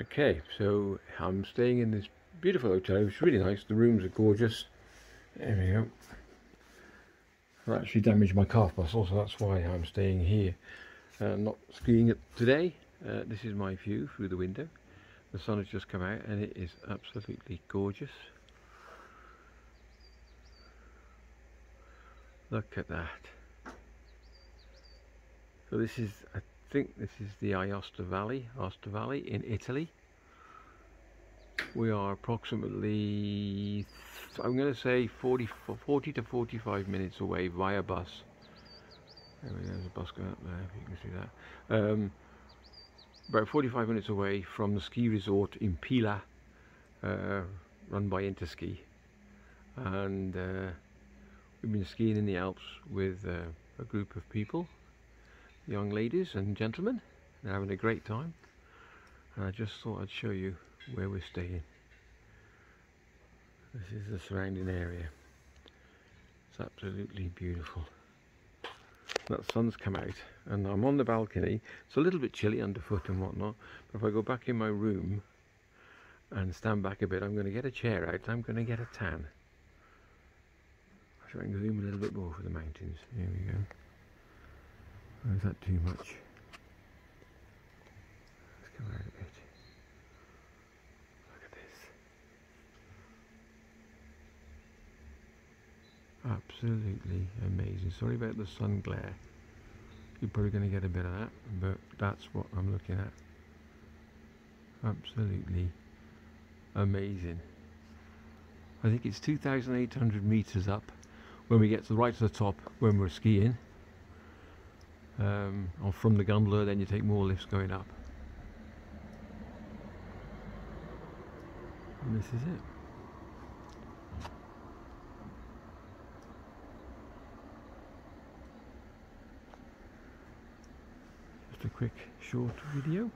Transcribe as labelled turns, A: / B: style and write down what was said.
A: Okay, so I'm staying in this beautiful hotel. It's really nice. The rooms are gorgeous. There we go. I actually damaged my calf muscle, so that's why I'm staying here. Uh, not skiing today. Uh, this is my view through the window. The sun has just come out and it is absolutely gorgeous. Look at that. So this is, I think this is the Aosta Valley, Aosta Valley in Italy. We are approximately, I'm going to say 40, 40 to 45 minutes away via bus. There's a bus going up there, if you can see that. Um, about 45 minutes away from the ski resort in Pila, uh, run by Interski. And uh, we've been skiing in the Alps with uh, a group of people young ladies and gentlemen. They're having a great time. And I just thought I'd show you where we're staying. This is the surrounding area. It's absolutely beautiful. That sun's come out and I'm on the balcony. It's a little bit chilly underfoot and whatnot. But if I go back in my room and stand back a bit, I'm going to get a chair out. I'm going to get a tan. I'll try and zoom a little bit more for the mountains. Here we go. Is that too much? Let's come out a bit. Look at this. Absolutely amazing. Sorry about the sun glare. You're probably going to get a bit of that, but that's what I'm looking at. Absolutely amazing. I think it's 2,800 meters up when we get to the right to the top when we're skiing um, or from the gondola then you take more lifts going up. And this is it. Just a quick short video